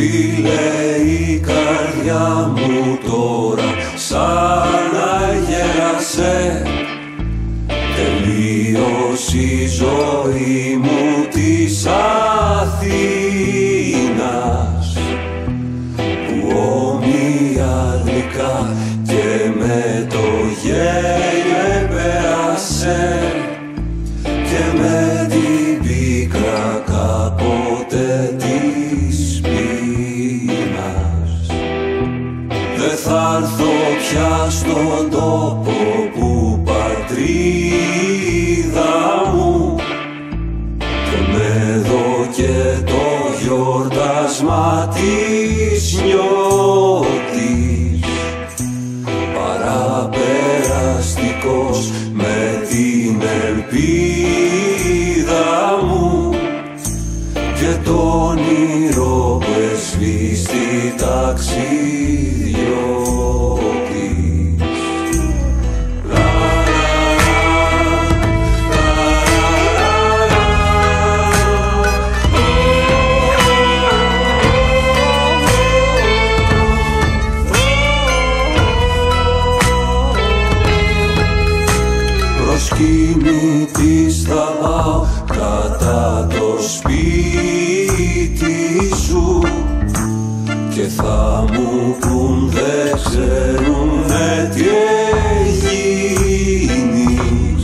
λέει η καρδιά μου τώρα σαν να γέρασε Τελείωσε η ζωή μου Δεν θα έρθω πια στον τόπο που πατρίδα μου και με δω και το γιορτάσμα της νιώτης παραπεραστικός με την ελπίδα μου και το όνειρο που εσβήστη ταξιδιώτης. Προσκυνητής θα πάω κατά το σπίτι σου και θα μου πουν δεν ξέρουνε τι έγινες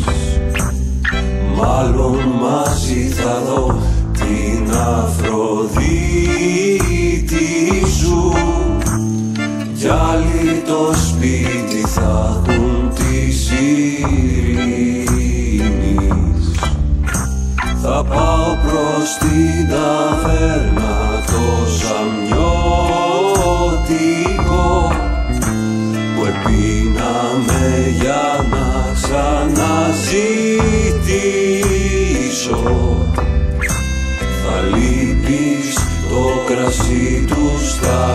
Μάλλον μαζί θα δω την Αφροδίτη πάω προς την ταβέρνα το σαμιώτικο που επίναμε για να ξαναζητήσω. Θα λείπεις το κρασί του σταναλιώτικο